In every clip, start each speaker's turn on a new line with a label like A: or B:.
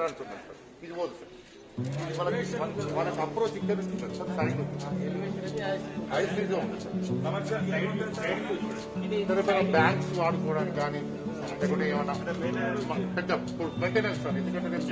A: ఇక్కడ అంటున్నాను సార్ ఇది పోదు సార్ ఇది మనకి మన- మనకు అప్రోచ్ ఇక్కడ నుంచి ఉంటుంది సార్ సైడ్ హై స్పీడ్ ఉంది సార్ ఇక్కడ బ్యాంక్స్ వాడుకోవడానికి కానీ లేకుంటే ఏమన్నా మన- పెద్ద మెయింటెనెన్స్ సార్ ఎందుకంటే నేను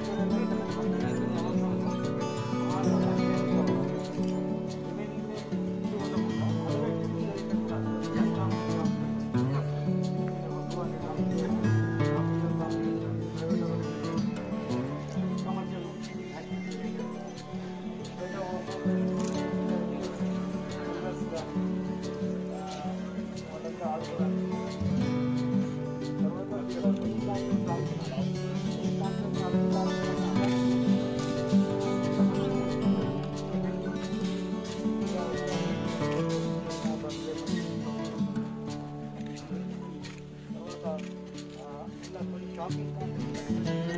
A: Thank you.
B: talking